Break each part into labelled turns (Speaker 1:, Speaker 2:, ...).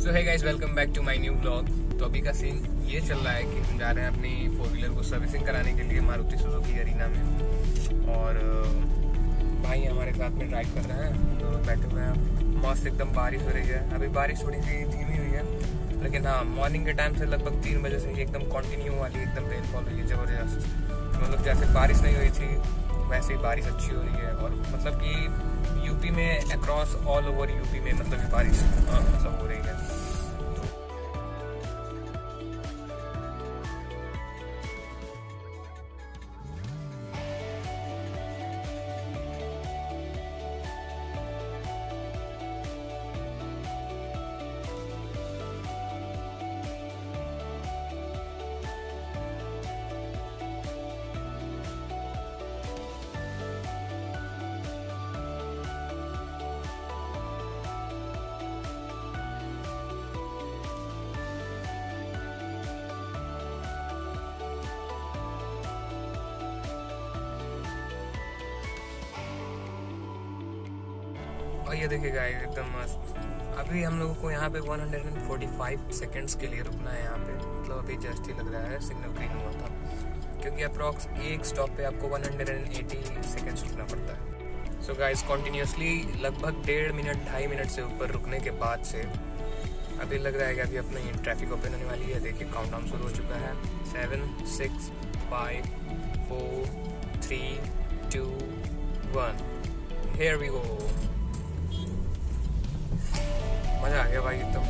Speaker 1: सो है guys welcome back to my new blog तो अभी का सीन ये चल रहा है कि हम जा रहे हैं अपनी फोर व्हीलर को सर्विसिंग कराने के लिए मारुति सुजुकी अरीना में। और भाई हमारे साथ में ड्राइव कर रहे हैं। दोनों तो बैठे हुए हैं। मस्त एकदम बारिश हो रही है। अभी बारिश थोड़ी सी धीमी हुई है। लेकिन हाँ मॉर्निंग के टाइम से लगभग तीन बजे से ही एकदम कंटिन्यू वाली एकदम रेनफॉल हुई है, ज़बरदस्त। मतलब जैसे बारिश नहीं हुई थी, वैसे ही बारिश अच्छी हो रही है। और मतलब कि यूपी में अक्रॉस ऑल ओवर यूपी में मतलब बारिश मतलब हो रही है। और ये देखिएगा एकदम मस्त। अभी हम लोगों को यहाँ पे 145 सेकंड्स के लिए रुकना है यहाँ पे। मतलब अभी जस्ट ही लग रहा है सिग्नल ग्रीन हुआ था। क्योंकि अप्रॉक्स एक स्टॉप पे आपको 180 सेकंड्स रुकना पड़ता है। सो गाइस कंटिन्यूसली लगभग डेढ़ मिनट, ढाई मिनट से ऊपर रुकने के बाद से अभी लग रहा है कि अभी अपनी ट्रैफ़िक ओपन होने वाली है। देखिए काउंट डाउन शुरू हो चुका है। Seven six five four three two one here we go मज़ा आ गया भाई एकदम।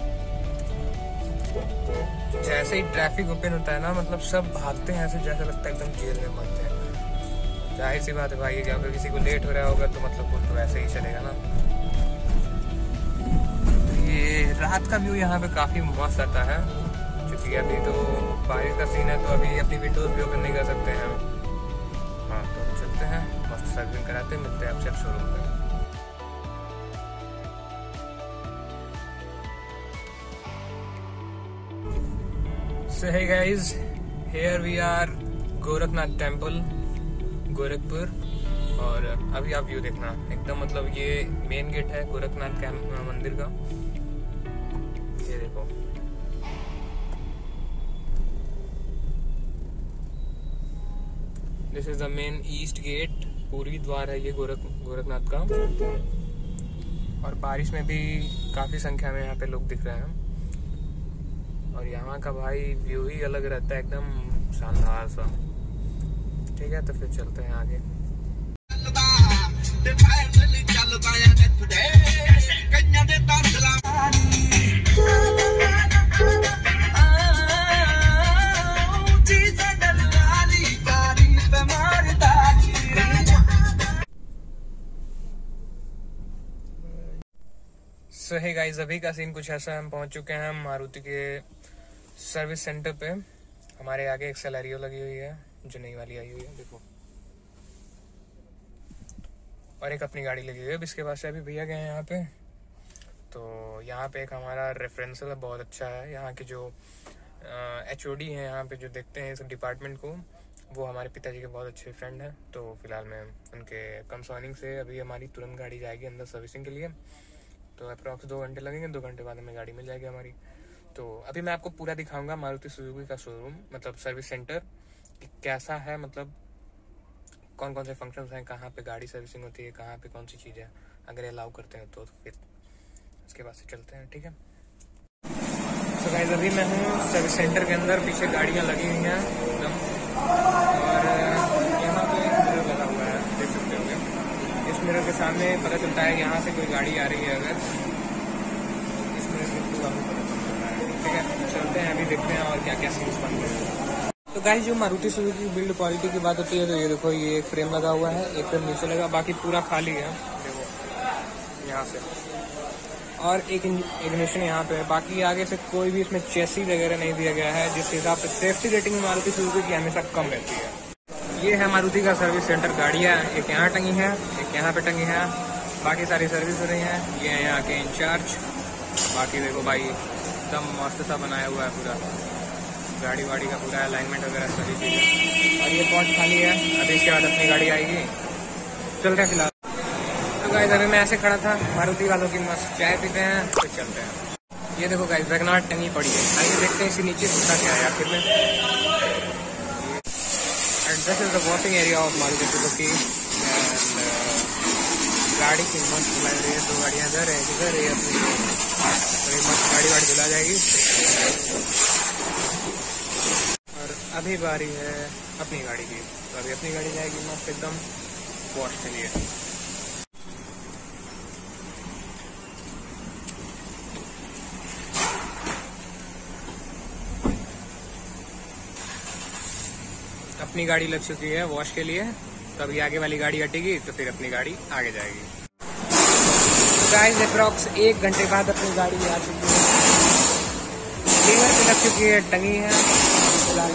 Speaker 1: जैसे ही ट्रैफ़िक ओपन होता है ना मतलब सब भागते हैं ऐसे, जैसे लगता है एकदम जेल में बनते हैं। ज़ाहिर सी बात है भाई अगर किसी को लेट हो रहा होगा तो मतलब वो तो वैसे ही चलेगा ना। तो ये रात का व्यू यहाँ पे काफ़ी मस्त आता है। क्योंकि अभी तो बारिश का सीन है तो अभी अपनी विंडोज़ भी ओपन नहीं कर सकते हैं। हाँ तो चलते हैं, मस्त सर्विंग कराते मिलते हैं आपसे शोरूम पे। So hey guys, here we are Gorakhnath temple Gorakhpur और अभी आप व्यू देखना। एकदम मतलब ये मेन गेट है गोरखनाथ का मंदिर का। ये देखो। This is the main east gate पूर्वी द्वार है ये गोरख गोरखनाथ का। और बारिश में भी काफ़ी संख्या में यहाँ पे लोग दिख रहे हैं। और यहाँ का भाई व्यू ही अलग रहता है, एकदम शानदार सा। ठीक है तो फिर चलते हैं आगे। सो है गाइस अभी का सीन कुछ ऐसा हम पहुँच चुके हैं मारुति के सर्विस सेंटर पे। हमारे आगे एक सैलरियो लगी हुई है, जो नई वाली आई हुई है, देखो। और एक अपनी गाड़ी लगी हुई है इसके पास से अभी भैया गए हैं यहाँ पे। तो यहाँ पे एक हमारा रेफरेंसल है, बहुत अच्छा है। यहाँ के जो एच ओ डी हैं, यहाँ पे जो देखते हैं इस डिपार्टमेंट को, वो हमारे पिताजी के बहुत अच्छे फ्रेंड हैं। तो फ़िलहाल मैं उनके कंसर्निंग से अभी हमारी तुरंत गाड़ी जाएगी अंदर सर्विसिंग के लिए। तो अप्रॉक्स दो घंटे लगेंगे, दो घंटे बाद हमें गाड़ी मिल जाएगी हमारी। तो अभी मैं आपको पूरा दिखाऊँगा मारुति सुजुकी का शोरूम मतलब सर्विस सेंटर कि कैसा है मतलब कौन कौन से फ़ंक्शन हैं, कहाँ पे गाड़ी सर्विसिंग होती है, कहाँ पे कौन सी चीज़ है अगर अलाउ करते हैं तो फिर उसके बाद से चलते हैं, ठीक है? तो गाइज़ अभी मैं हूँ सर्विस सेंटर के अंदर, पीछे गाड़ियाँ लगी हुई हैं, एकदम और यहाँ पे मिरर लगा हुआ है देख सकते हो इस मिरर के सामने पता चलता है यहाँ से कोई गाड़ी आ रही है अगर। इस मिरर के थ्रू आपको पता चलता है। ठीक है, चलते हैं अभी, देखते हैं और क्या क्या सीन्स बन हैं। तो गाइस जो मारुति सुजुकी बिल्ड क्वालिटी की बात होती है तो ये देखो, ये एक फ्रेम लगा हुआ है, एक फ्रेम नीचे लगा, बाकी पूरा खाली है। देखो, यहाँ से। और एक इग्निशन यहाँ पे है। बाकी आगे से कोई भी इसमें चेसी वगैरह नहीं दिया गया है, जिस हिसाब से सेफ्टी रेटिंग मारुति सुजुकी की हमेशा कम रहती है। ये है मारुति का सर्विस सेंटर गाड़ियाँ, एक यहाँ टंगी है। यहाँ पे टंगी है। बाकी सारी सर्विस हो रही है। ये है यहाँ के इंचार्ज बाकी देखो भाई, एकदम मस्त सा बनाया हुआ है पूरा। गाड़ी वाड़ी का पूरा अलाइनमेंट वगैरह सभी चीज़ें और ये पॉट खाली है। अभी इसके बाद अपनी गाड़ी आएगी। चल रहे फ़िलहाल। तो गाइस अभी मैं ऐसे खड़ा था, मारुति वालों की मस्त चाय पीते हैं, फिर चलते हैं। ये देखो गाइस वैगनार टंगी पड़ी है। आइए देखते हैं इसी नीचे होता क्या है आखिर में। And this is the washing area of Maruti Suzuki. गाड़ी की मस्त लग रही है, दो गाड़ियाँ इधर है इधर है, अपनी तो मस्त गाड़ी वाड़ी धुला जाएगी। और अभी बारी है अपनी गाड़ी की। तो अभी अपनी गाड़ी जाएगी मस्त एकदम वॉश के लिए। अपनी गाड़ी लग चुकी है वॉश के लिए। तो अभी आगे वाली गाड़ी हटेगी तो फिर अपनी गाड़ी आगे जाएगी। गाइस अप्रॉक्स एक घंटे बाद अपनी गाड़ी आ चुकी है। लीवर पे लग चुकी है, टंगी है। फ़िलहाल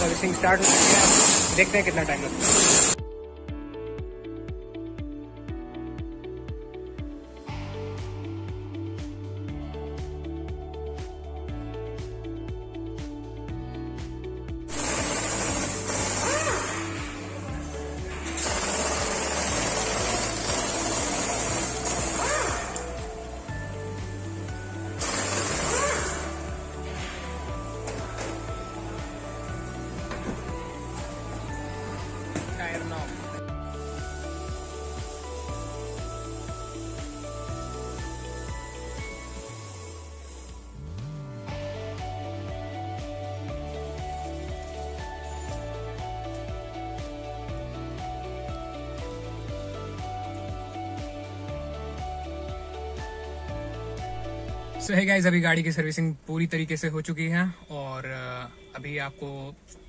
Speaker 1: सर्विसिंग स्टार्ट हो चुकी है। देखते हैं कितना टाइम लगता है। सो है गाइज़ अभी गाड़ी की सर्विसिंग पूरी तरीके से हो चुकी है और अभी आपको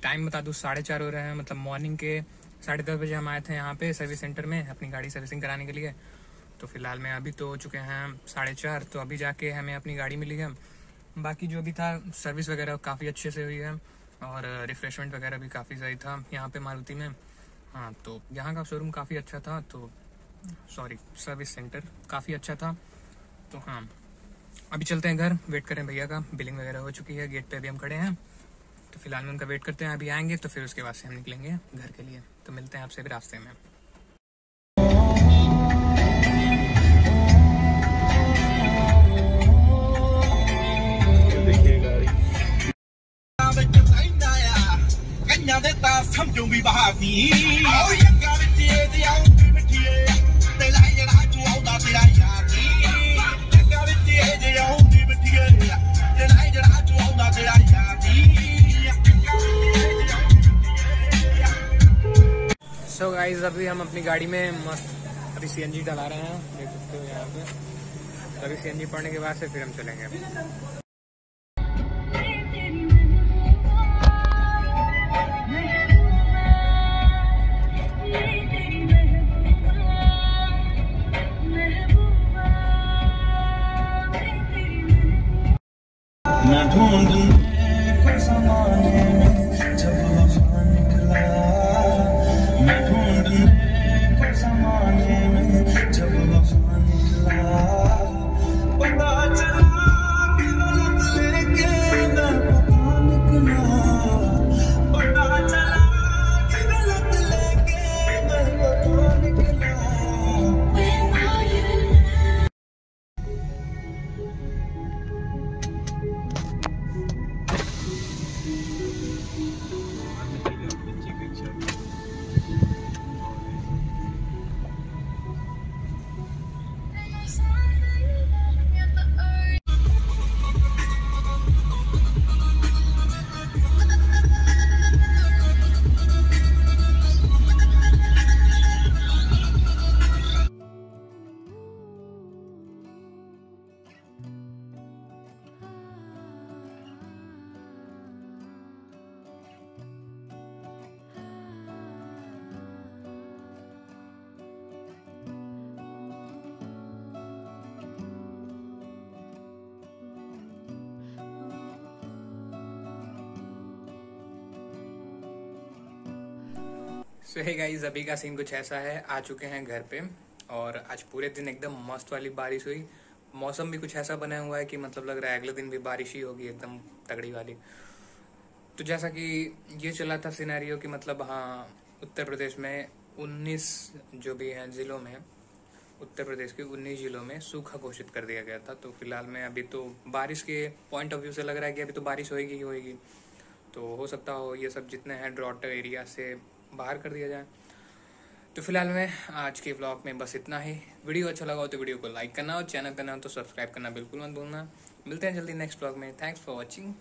Speaker 1: टाइम बता दूँ, साढ़े चार हो रहे हैं मतलब मॉर्निंग के साढ़े दस बजे हम आए थे यहाँ पे सर्विस सेंटर में अपनी गाड़ी सर्विसिंग कराने के लिए। तो फ़िलहाल में अभी तो हो चुके हैं साढ़े चार तो अभी जाके हमें अपनी गाड़ी मिली है। बाकी जो भी था सर्विस वगैरह काफ़ी अच्छे से हुई है और रिफ्रेशमेंट वगैरह भी काफ़ी सही था यहाँ पे मारुति में। हाँ तो यहाँ का शोरूम काफ़ी अच्छा था तो सॉरी सर्विस सेंटर काफ़ी अच्छा था। तो हाँ अभी चलते हैं घर वेट करें भैया का। बिलिंग वगैरह हो चुकी है गेट पे अभी हम खड़े हैं। तो फ़िलहाल में उनका वेट करते हैं, अभी आएँगे तो फिर उसके बाद से हम निकलेंगे घर के लिए। तो मिलते हैं आपसे भी रास्ते में। गाइज़ अभी हम अपनी गाड़ी में मस्त अभी सी डला रहे हैं, देख सकते हो यहाँ पे। अभी सी एन जी पड़ने के बाद से फिर हम चलेंगे। सो है गाइज़ अभी का सीन कुछ ऐसा है, आ चुके हैं घर पे और आज पूरे दिन एकदम मस्त वाली बारिश हुई। मौसम भी कुछ ऐसा बना हुआ है कि मतलब लग रहा है अगले दिन भी बारिश ही होगी, एकदम तगड़ी वाली। तो जैसा कि ये चला था सिनेरियो कि मतलब हाँ उत्तर प्रदेश में 19 जो भी हैं ज़िलों में, उत्तर प्रदेश के 19 जिलों में सूखा घोषित कर दिया गया था। तो फ़िलहाल में अभी तो बारिश के पॉइंट ऑफ़ व्यू से लग रहा है कि अभी तो बारिश होएगी ही होएगी। तो हो सकता हो ये सब जितने हैं ड्रॉट एरिया से बाहर कर दिया जाए। तो फ़िलहाल मैं आज के ब्लॉग में बस इतना ही। वीडियो अच्छा लगा हो तो वीडियो को लाइक करना और चैनल करना हो तो सब्सक्राइब करना बिल्कुल मत भूलना। मिलते हैं जल्दी नेक्स्ट ब्लॉग में। Thanks for watching